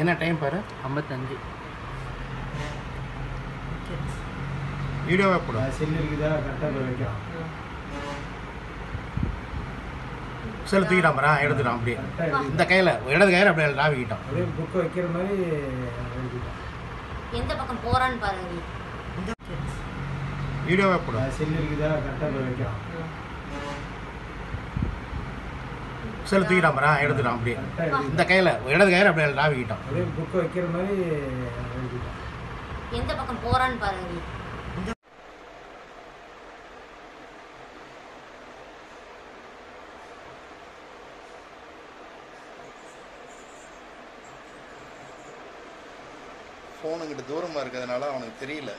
என்ன டைம் பாரு? ஐம்பத்தஞ்சு. வீடியோவாக போடும் செல்லு இருக்குதா? கரெக்டாக வைக்கலாம். செல்லு தூக்கிட்டான் பாரு எடுத்துட்டான் அப்படியே இந்த கையில் இடது கையில் அப்படியே நாவிக்கிட்டான் புக்கு வைக்கிற மாதிரி எந்த பக்கம் போகிறான்னு பாருங்க. வீடியோவாக போடும் செல்லு இருக்குதா? கரெக்டாக வைக்கலாம். செல்லு தூக்கிட்டான் ஆ எடுத்துட்டான் அப்படியே. இந்த கையில் இடது கையில் அப்படியே ராவிக்கிட்டான் அதே புக்கை வைக்கிற மாதிரி எந்த பக்கம் போறான்னு பாருங்க. ஃபோனுங்கிட்ட தூரமாக இருக்கிறதுனால அவனுக்கு தெரியல.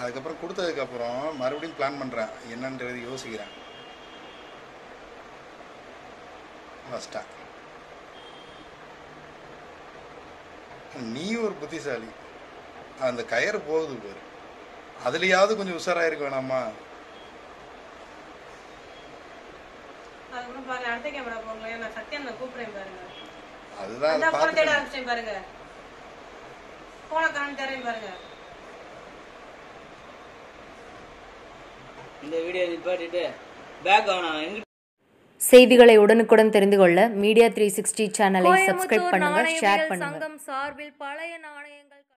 அதுக்கப்புறம் கொடுத்ததுக்கப்புறம் மறுபடியும் பிளான் பண்ணுறேன் என்னன்றது யோசிக்கிறேன். ஃபஸ்ட்டாக நீ ஒரு புத்திசாலி. அந்த கயறு போகுது பாரு. அதுலயாவது கொஞ்சம் உஷாராக இருக்க வேணாமா? அதுக்கப்புறம் பாருங்க அடுத்த கேமரா போங்களேன் நான் சத்யா நான் கூப்பிடுறேன் பாருங்க. அதுதான் பாருங்க. போன காணும் தரேன் பாருங்க. இந்த வீடியோ நிப்பாட்டிட்டு பேக் அவன் எங்க செய்திகளை உடனுக்குடன் தெரிந்து கொள்ள மீடியா த்ரீ சிக்ஸ்டி சேனலை சப்ஸ்கிரைப் பண்ணுங்க ஷேர் பண்ணுங்க. சங்கம் சார்பில் பழைய நாணயங்கள்